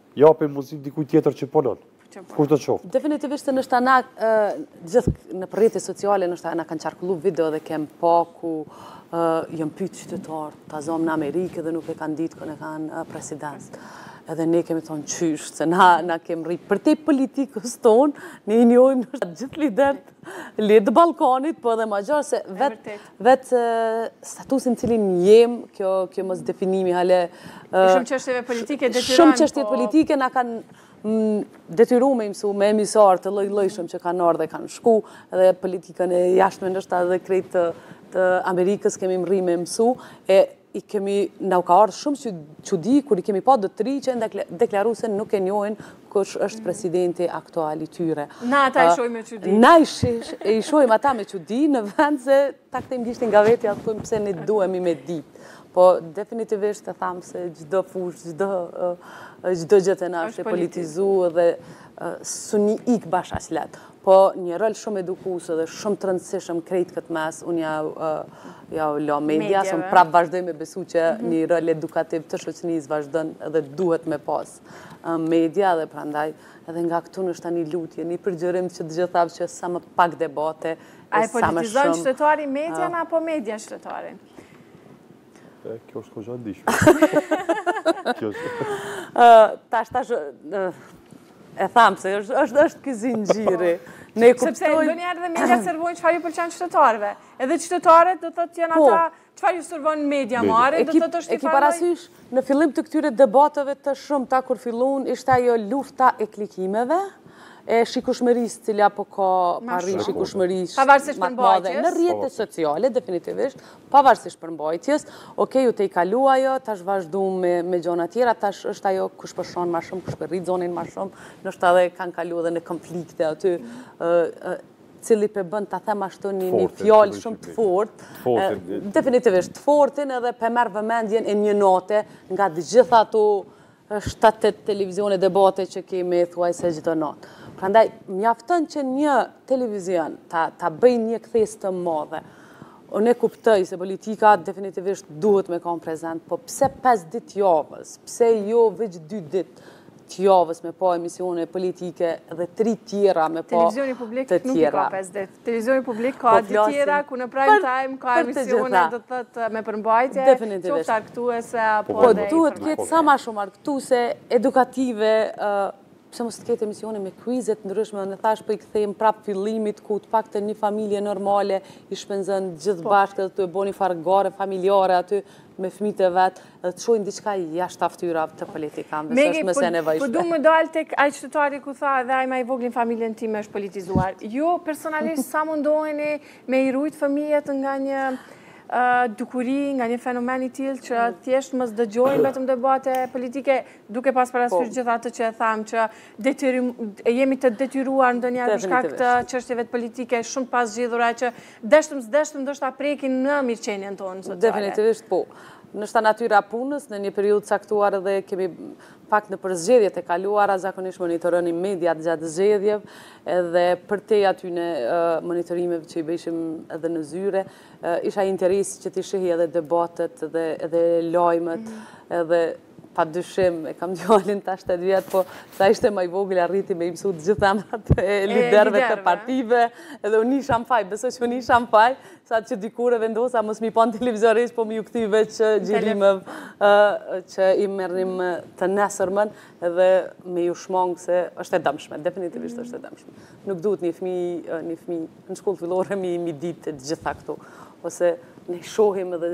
Japim mundësi dikujt tjetër që punon. Kushdo qoftë. Definitivisht se ndoshta na gjithë nëpër rrjete sociale, ndoshta na kanë qarkullu video dhe kem pa ku janë pyt qytetarë, ta zomë në Amerikë dhe nuk e kanë ditë kon e kanë president. Edhe ne kemi thonë qysh, se na kemë mrri përtej politikës tonë, ne i njojmë ndoshta gjithë liderët. Liderët e Ballkanit, po edhe ma gjanë, se vetë vet, statusi n'cilin jem, kjo, kjo mosdefinimi, hala... Uh, shumë çështjeve politike detyron, Shumë çështje po... politike na kanë mm, detyru me i mësu me emisar të llojllojshëm që kanë ardhe, kanë shku, edhe politikën e jashtme ndoshta edhe krejt të, të Amerikës kemi mrri me mësu, e I kemi, na ka ardhë shumë çudi, kur i kemi pa do të rinj që janë deklaru se nuk e njojnë kush është mhm. presidenti aktual i tyre. Na ata i shohim me çudi. Na i shohim ata me çudi në vend se ta kthejmë gishtin nga vetja, të themi pse ne duhemi me ditë. Po, definitivisht e thamë se çdo fushë, çdo, çdo gjë te na ashtë e politizu dhe s'un i ik bash aq lehtë. Po një rol shumë edukues dhe shumë të rëndësishëm n'krejt këtë mes, unë ia lo media, unë prapë vazhdoj me besu që mhm. një rol edukativ të shoqënisë vazhdon dhe duhet me pas media dhe prandaj edhe nga këtu ndoshta një lutje, një përgjërim që të gjithave që sa më pak debate, A e politizojnë shumë... qytetari median apo media qytetarin? Kjo është goxha dishme. Kjo është... Tash ta E thamë se është është ky zinxhiri. Ne e kuptojmë. Sepse ndonjëherë dhe media servojnë çfarë ju pëlqen qytetarëve. Edhe qytetarët do thotë janë po. ata çfarë ju servon media marrë, do thotë është i fjalë. parasysh në fillim të këtyre debateve të shumta kur filluan ishte ajo lufta e klikimeve e shikushmërisë cila po ka arrin shikushmërinë. Pavarësisht përmbajtjes. Në rrjete sociale definitivisht Pavarësisht përmbajtjes, ok u tejkalu ajo, tash vazhdu me gjona tjera, tash është ajo kush po shan ma shumë, kush po rrit zonin ma shumë, ndoshta edhe kanë kalu edhe në konflikte aty, cili po e bën ta them ashtu një fjalë shumë të fortë, definitivisht të fortin edhe po e merr vëmendjen e një nate nga të gjitha ato shtatë tetë televizione debate që kemi thuajse çdo natë. Prandaj mjafton që një televizion ta bëjë një kthesë të madhe. Unë e kuptoj se politika definitivisht duhet me kanë prezent, po pse 5 ditë javës, pse jo veç 2 ditë të javës me pa emisione politike dhe 3 tjera me pa të tjera. Televizioni publik nuk i ka 5 ditë. Televizioni publik ka po dy tjera, ku në prime time ka emisione dhe të të me përmbajtje, qoftë argëtuse, apo dhe... Po, po duhet të ketë sa ma shumë argëtuse, edukative, pse mos të ketë emisione me kuize të ndryshme, e thashë për po i kthehemi prapë fillimit, ku të paktën një familje normale, i shpenzon gjithë po. bashkë dhe tu e bo ni farë gare familjare aty, me fmitë e vet, të shohin diçka jashtë fytyrave të politikanëve, se është më se e nevojshme. Megi, po du me dalë te ky qytetari ku tha dhe ai ma i vogli n'familjen time është politizuar. Ju, personalisht, sa mundoheni me i rujtë fëmijet nga një dukuri, nga një fenomen i tillë që thjesht mos dëgjojnë vetëm debate politike, duke pas parasysh po. gjithë atë që e thamë që jemi të detyruar ndonjëherë t'ju qasemi këtyre çështjeve politike shumë pas gjithë asaj që deshtëm s'deshtëm drejt e prekin mirëqenien tonë. Definitivisht po. Ndoshta natyra e punës në një periudhë të caktuar edhe kemi fakt nëpër zgjedhjet e kaluara, zakonisht monitoronim mediat gjatë zgjedhjeve, edhe përtej atyre monitorimeve që i bëjshim edhe në zyre, isha i interesum që t'i shihja edhe debatet edhe lajmet, edhe Pa dyshim, e kam djalin tash 7 vjet, po sa ishte ma i vogël arriti me i mësu të gjithë emrat e liderve të partive, edhe unë isha në faj, besoj që unë isha në faj, sa që dikur e vendosa, mos me i pa në televizor po me iu kthy veç xhirimeve, që i merrnim të nesërmen, edhe me iu shmangë se është e dëmshme, definitivisht është e dëmshme. Nuk duhet një fmi, një fmi, në shkollë fillore me i ditë të gjitha këto, ose ne shohim edhe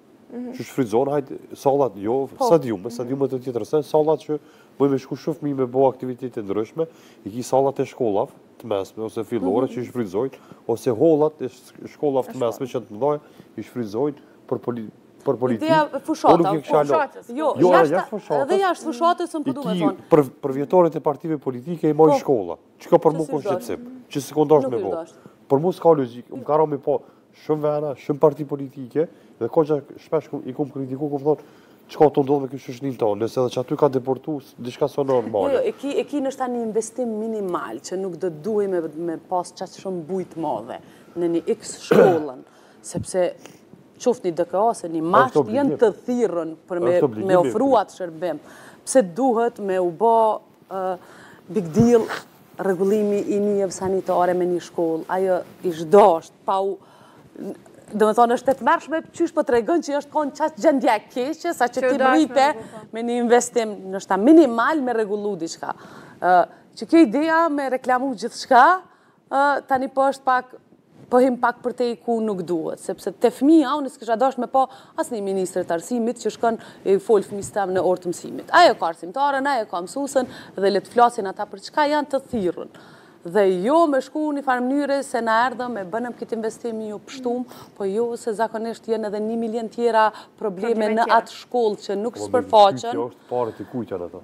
që shfrytzon, hajt, sallat, jo, po. stadiume, mhm. stadiume të tjetër, se sallat që me shku shumë me bo aktivitete të ndryshme, i ki sallat e shkollave të mesme, ose fillore mhm. që i shfrytzojnë, ose hollat e shkollave të mesme që të mdhaja, i shfrytzojnë për politikë. Për politikë. Ideja e fushatës. Unë fushatës. Jo, jo jashtë fushatës. Edhe jashtë fushatës unë po du me thonë. Për, për vjetoret e partive politike i mojë po. shkolla. Çka për mu konë qëtësim? Që si kondosh me bo? Për mu s'ka logikë. M'ka ra me pa. Shumë vena, shumë parti politike, dhe kjo që shpesh i kom kritiku, kom thonë, çka po ndodh me shoqninë tonë, nëse dhe aty ka depërtu, diçka s'o normale. Jo, jo, e ki ndoshta një investim minimal, që nuk do duhej me pas qaqë shumë bujë të madhe, në një x shkollën, sepse qoftë një DKA, ose një MASHT janë të thirrun për me ofru atë shërbim, pse duhet me u bo Big deal rregullimi i nyjeve sanitare në një shkollë. Ajo ish dashtë, pa u... Domethonë, është e tmerrshme, qysh po tregon që është konë qaq gjendja e keqe, saqë ti krenohesh me një investim, ndoshta minimal me regullu diçka. Që kjo ideja me reklamu gjithçka, Ë, tani po është pak, po hijmë pak përtej ku nuk duhet, sepse te fëmija unë s'kisha dashtë me pa asnjë ministër të arsimit që shkon e i fol fëmisë tem në orë të mësimit. Ajo e ka arsimtaren, ajo e ka mësuesen dhe le të flasin ata për çka janë të thirrun. Dhe jo me shku në një farë mënyre se na erdhëm e bënëm këtë investim ju pshtum, po jo se zakonisht janë edhe një milionë tjera probleme në atë shkollë që nuk shpërfaqen. Probleme tjera, kjo është paret e kujt janë ato?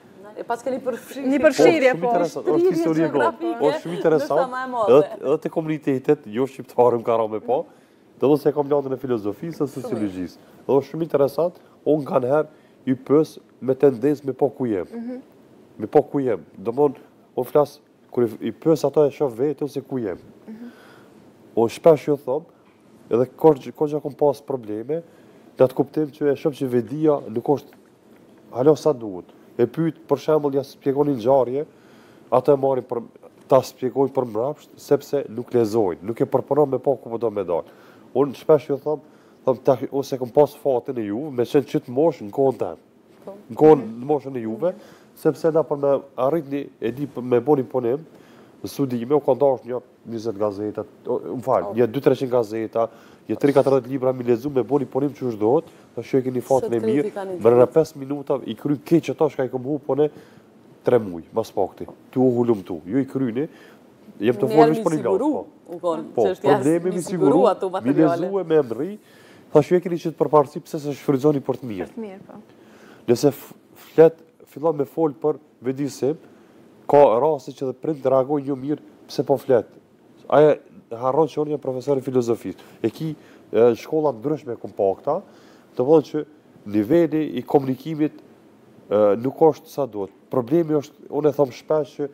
E pas keni përfshirë. Një përfshirje, po. Është historie grafike. Po, shumë interesant. Edhe te komunitetet jo shqiptare m'ka ra me pa, dhe dhe se kam lëndën e filozofisë dhe sociologjisë. Dhe është shumë interesant, unë kaniherë i pyes me tendencë me pa ku jemi. Mhm. Me pa ku jemi. Domethonë, unë flas, kur i pyes ata e shoh veten, unë se ku jam. Mhm. Unë shpesh ju thom, edhe kur që kom pasë probleme, në atë kuptim që e shoh që vetëdija nuk është Alo sa duhet. E pyet për shembull ja spjegon ni ngjarje ata e marrin për ta spjegojnë për mbrapsht sepse nuk lexojnë, nuk e përpunon me pa ku po do me dal. Unë shpesh ju thom, thom tash unë s'e kam pas fatin e juve me qenë qet moshë në kohën tem. Në kohën në moshën e juve, sepse na për me arrit një, e di, me bo një punim, studime u kanë dashtë një 20 gazeta, më fal, një 2-300 gazeta, një 30-40 libra me i lexu me bo një punim qysh duhet, tash e keni fatin e mirë, merr në 5 minuta i kry krejt ato çka i kemi hup ne 3 mujë, ma s'pakti, tu hulumtu, ju i kryni, fjalë vjen për një gazë, po. Po, po problemi me i siguru, me i lexu e me i mrri, tash e keni qët përparësi pse s'e shfrytzoni për të mirë. Nëse flet, fillon me folë për vendosim, Ka raste që dhe prindt reagojnë jo mirë pse po flet. Ai harron që unë jam profesor i filozofisë. E ki në shkolla të ndryshme kom pa këta, të thonë që niveli i komunikimit nuk është sa duhet. Problemi është, unë e thom shpesh që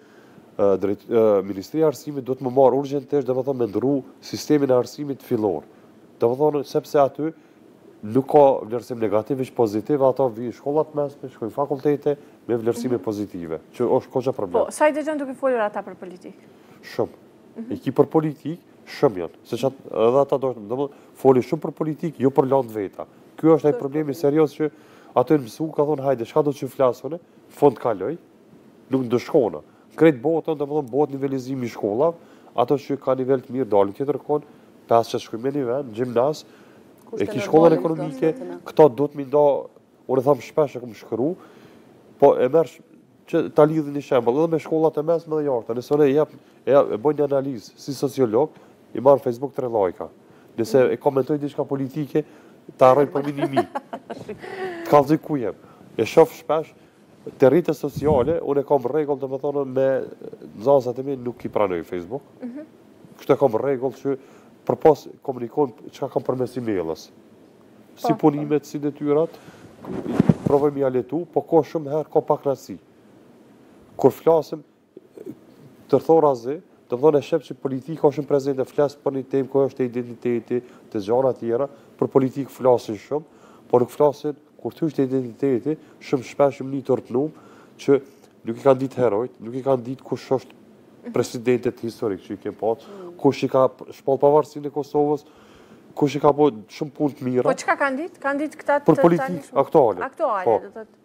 drejt, Ministria e Arsimit duhet me marrë urgjentisht, domethonë me ndrru sistemin e arsimit fillor. Domethonë, sepse aty, Nuk ka vlerësim negativ, veç pozitiv, ato vijnë shkolla të mesme, shkojnë fakultete, me vlerësime mhm. pozitive, që është koqa problem. Po, sa i dëgjon duke folur ata për politikë? Shumë. Mhm. E ki për politikë, shumë janë. Se që edhe ata dojnë, dhe me fol shumë për politikë, jo për landët e veta. Ky është problemi serioz që ata janë mësu, ka thonë, hajde, çka do që flas unë, n'fund kaloj, nuk ndëshkohna. Krejt bota, domethënë bëhet nivelizimi i shkollave, ato që kanë nivel të mirë dalin tjetërkund, pesë që shkojnë me nivel, në gjimnaz, e ki shkollën ekonomike, këta duhet me i nda, unë e thom shpesh e kom shkru, po e merr që ta lidh një shembol, edhe me shkollat e mesme dhe t'larta, nëse unë e jep, e, e bëj një analizë si sociolog, i marr në Facebook tre lajka, nëse mm. e komentoj diçka politike, ta arroj për minuti, të kallëzoj ku jemi, e shoh shpesh, Te rrjetet sociale, unë e kam rregull domethënë me nxansat e mi nuk i pranoj Facebook. Mhm. Kështu e kam rregull që përpos komunikojmë çka kam përmes emailit. Si po, po. punimet, si detyrat, provojmë ja lehtësu, po ka shumë herë ka pakënaqësi. Kur flasim, tërthorazi, do të thonë e sheh që politika është shumë prezente, flas për një temë kur është identiteti, të gjëra të tjera, për politikë flasin shumë, por nuk flasin kur është te identiteti, shumë shpesh m'kanë tmerru që nuk i kanë ditë herojt, nuk i kanë ditë kush është presidentët historik që i kemi pas, kush e ka shpallë pavarësinë e Kosovës, kush i ka bërë shumë punë të mira. Po çka kanë ditë? Kanë ditë këta të Për politikë aktuale. Aktuale, po. do të thotë.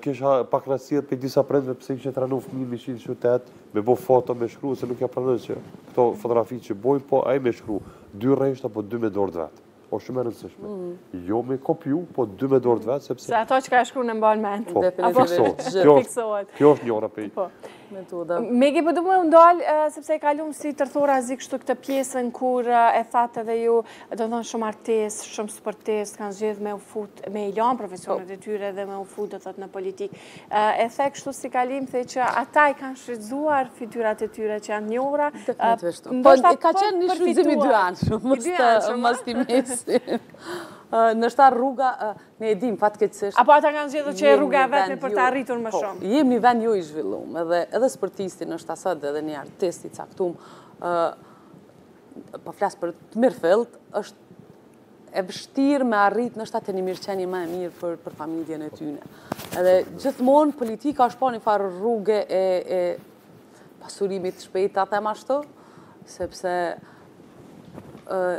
kisha pakënaqësi prej disa prindve pse i kishe trenu fëmijët me shku n'qytet, me bo foto, me shkru, se nuk ja pranoj që këto fotografi që boj, po ai me shkru, dy rreshta, po du me dorë të vet. O shumë e rëndësishme. Mm. Jo me kopju, po du me dorë të vet, sepse... Se ato çka shkrun mban mend. Po, apo, fiksohet. Kjo është njëra prej. Po. Metodave. Megi, por du pak me u ndal, sepse e kaluam si tërthorazi kështu këtë pjesën, kur e thatë edhe ju, do të thonë shumë artistë, shumë sportistë, kanë zgjedh me u fut, me i lanë profesionet e tyre dhe me u fut, do të thotë, në politikë. E the kështu si kalim, the që ata i kanë shfrytëzuar fytyrat e tyre që janë t'njohura. Po, ka qenë një shfrytëzim i dyanshëm, më shumë të mbështes mendimin. Nëse është rruga, Ne e dim, fatkeqësisht... Apo ata kanë zgjedhur që â rruga e vetme për të arritur më shumë? Jemi një vend jo i zhvillum, edhe, edhe sportisti ndoshta sot edhe edhe një artist i caktum, uh, po flas për të mirëfillt, është e vështirë me arrit ndoshta te një mirëqenie më e mirë për, për familjen e tyne. Edhe gjithmonë politika është pa si njëfarë rruge e, e pasurimit të shpejtë, ta them ashtu, sepse uh,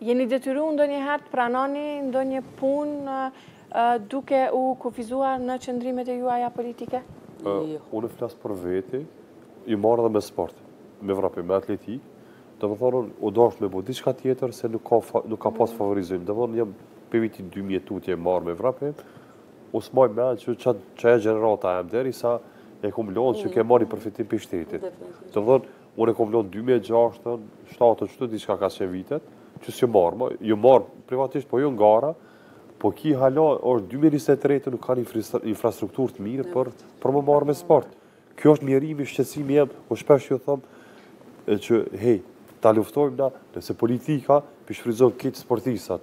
Jeni detyru ndonjëherë të pranoni ndonjë punë duke u kufizuar në qëndrimet e juaja politike? Unë flas për veti, jam marrë edhe me sport, me vrapim, me atletikë, domethënë unë, u dasht me bo, diçka tjetër se nuk ka pasë favorizim, domethënë jam prej vitit 2000 tutje marrë me vrapim, e s'maj mend që gjenerata jeme deri sa e kom lonë që ka marrë ni përfitim prej shtetit. Domethënë, Unë e kom lonë dy mijë e gjashtë, shtatë ashtu diçka ka qenë vitet, që s'jom marrë ma, jom marrë privatisht, po jo në gara, po qe hala është 2023 nuk kanë infrastrukturë të mirë për për m'u marrë me sport. Kjo është mjerimi, shqetësimi jem, po shpesh ju them që hey, ta luftojmë na, nëse politika p'i shfrytëzon këta sportistat,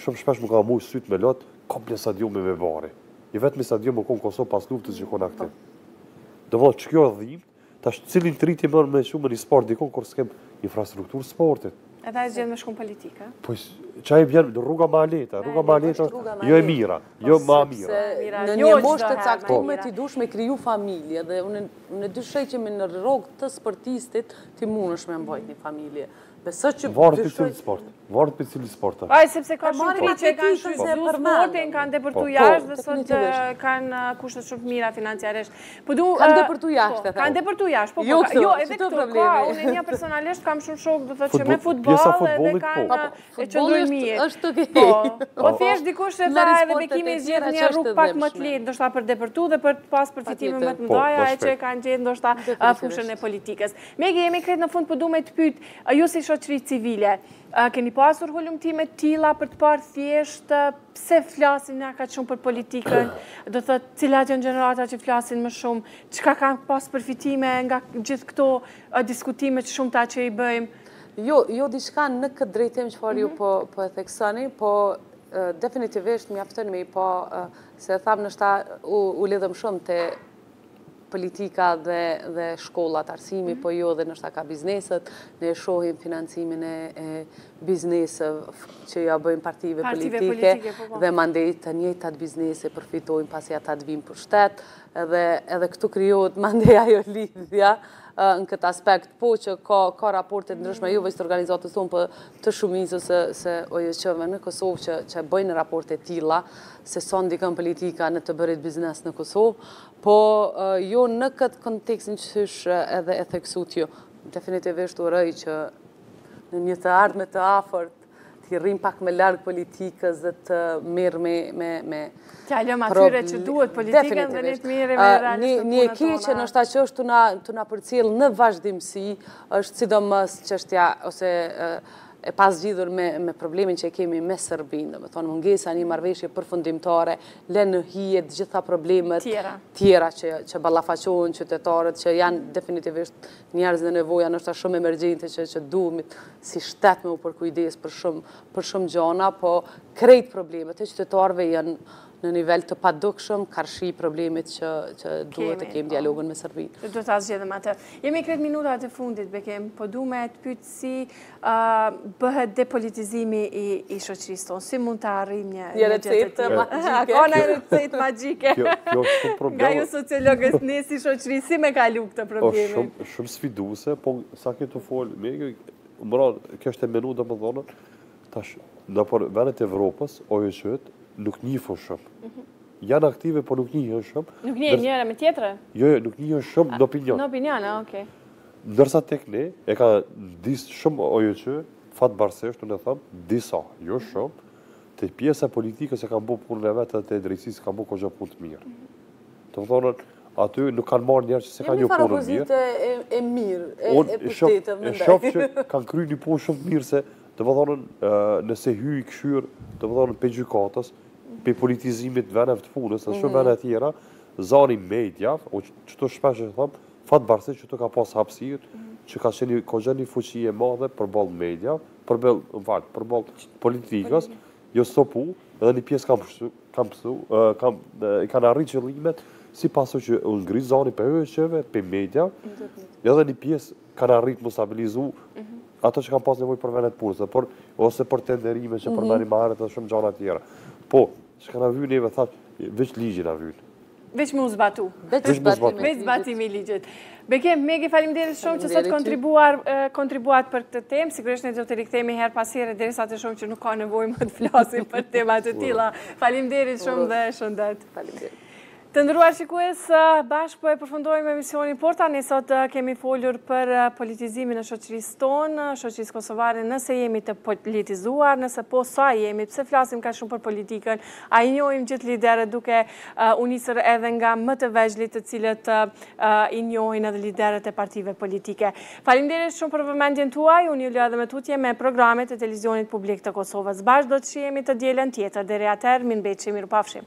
Shumë shpesh m'u kanë mush sytë me lot, komplet stadiumi me bari. I vetmi stadium me konë n'Kosovë pas luftës që u konë aktiv. Domethonë që kjo dhemb, tash cilin të ri t'i thush m'u marrë me një sport dikun, kur s'kem infrastrukturë sportit. Edhe e zgjedh me shku në politikë. Po, që i bjen, rruga ma e lehta, rruga ma e lehta, jo e mira, jo ma e mira. Në një moshë të caktume ti dush me kriju familje, dhe unë e dyshoj që me në rrugë të sportistit ti mundesh me mbajt një familje. Varet për cilin sport? Varet për cilin sport? Po, sepse ka shumë të rinj që e kanë shumë dashtë sportin, kanë depërtu jashtë dhe sot kanë kushte shumë të mira financiarisht. Po kanë depërtu jashtë, e the. Kanë depërtu jashtë, po jo, po, jo edhe këtu, ka, unë edhe personalisht kam shumë shokë, domethënë që me futbol edhe kanë po, po, e qëndrojnë mirë. është të gëti. Po, thjesht dikush e dha edhe Bekimi zgjedh një rrugë pak më të lehtë, ndoshta për me depërtu dhe për me pas përfitime më të mdaja e që kanë zgjedhë ndoshta fushën e politikës. Megi, jemi krejt në fund, po du me të pyt, ju si shoqëri civile, a keni pasur hulumtime të tilla për të parë thjesht pse flasim ne kaq shumë për politikën, do thot cilat janë gjenerata që flasin më shumë, çka kem pas përfitime nga gjithë këto diskutime të shumta që i bëjmë? Jo, jo diçka në këtë drejtim çfarë ju po po e theksoni, po definitivisht mjafton me i pa se thamë ndoshta u lidhëm shumë te politika dhe dhe shkollat arsimi, mhm. po jo dhe ndoshta kah bizneset, ne shohim financimin e bizneseve që ia bëjnë partive politike po, po. dhe mandej të njëjtat biznese përfitojnë pasi ata të vijnë në pushtet dhe edhe këtu krijohet mandej ajo lidhja në këtë aspekt, po çka raportet e ndryshme, jo veç të organizatës tonë, për po të shumicës së OJQ-ve në Kosovë që që bëjnë raporte të tilla se sa ndikon politika në të bërit biznes në Kosovë, po jo në këtë kontekstin qysh edhe e theksuat ju. Definitivisht uroj që në një të ardhme të afërt t'i rrim pak ma larg politikës dhe të merremi... me, me t'ia lëm atyre që duhet politikën dhe ne të merremi realisht te punët Një hije që ndoshta që është tu na përcjell në vazhdimësi, Është sidomos çështja ose e pazgjidhur me me problemin që e kemi me Serbinë, domethënë mungesa e një marrëveshje përfundimtare lë në hije të gjitha problemet tjera që që ballafaqohen qytetarët që janë definitivisht njerëz dhe nevoja ndoshta shumë emergjente që që duhemi si shtet me u përkujdes për shumë për shumë gjëna, po krejt problemet e qytetarëve janë në nivel të padukshëm karshi problemit që duhet të kemë dialogun me Serbinë. Dhe duhet ta zgjidhim atë. Jemi krejt në minutat e fundit, Bekim, po du me të pytë si bëhet depolitizimi i shoqërisë tonë, si mund të arrim një gjë të tillë? A ka një recetë magjike? Nga ju sociologët ne si shoqëri, si me kalu këtë problem? Shumë sfiduese, po sa ke tu folë, m'u ra n'men, kështu e menu domethënë, Tash, nëpër vene të Evropës, OJQ-të, nuk njihun shumë. Janë aktive, por nuk njihun shumë. Nuk njihun njëra me tjetrën? Jo, jo, nuk njihun shumë në opinion. Në opinion, a, okej. Ndërsa tek ne, e ka disi shumë OJQ, fatbardhësisht, unë e them, disa, jo mhm. shumë, te pjesa e politikës e kanë bo punën e vet dhe te e drejtësisë kanë bo goxha punë të mirë. Mhm. Domethënë, aty nuk kanë marrë njerëz që s'e kanë një punë mirë. Një farë opozitë e mirë, e pushtetit, pra ndaj. E shoh që kanë kry një punë shumë mirë se domethënë nëse hyjmë kqyrim, domethënë prej gjykatës, prej politizimit t'veneve të punës, edhe shumë vene tjera, zani i mediave, që ato shpesh e them, fatbardhësisht që të ka pas hapësirë, që ka qenë goxha një fuqi e madhe përballë mediave, përballë, më fal, përballë politikës, janë stopu, edhe një pjesë kanë pësu, kanë pësu, kanë i kanë arrit qëllimet si pasojë që u ngri zani prej OJQ-ve, prej mediave, edhe një pjesë kanë arritë me u stabilizu ato që kanë pas nevoj për venet e punës, por, ose për tenderime që për mhm. meri marrët dhe shumë gjana tjera. Po, që kanë na vyn neve, thash, veç ligji na vyn. Veç m'u zbatu. Veç zbatimi i ligjit. Bekim, Megi, faleminderit shumë që sot kontribuat për këtë temë. Sigurisht ne do të rikthehemi herë pas here, derisa të shohim që nuk ka nevoj më të flasim për tema të tilla. Faleminderit shumë dhe shëndet. Faleminderit. Të nderuar shikues, bashkë po e përfundojmë emisionin Porta, ne sot kemi folur për politizimin e shoqërisë tonë, shoqërisë kosovare, nëse jemi të politizuar, nëse po sa jemi, pse flasim kaq shumë për politikën, a i njohim gjithë liderët duke u nisur edhe nga më të vegjlit të cilët i njohin edhe liderët e partive politike. Faleminderit shumë për vëmendjen tuaj, unë ju lë edhe më tutje me programet e televizionit publik të Kosovës. Bashkë do të shihemi të dielën tjetër, deri atëherë, mirë mbetshi, mirupafshim.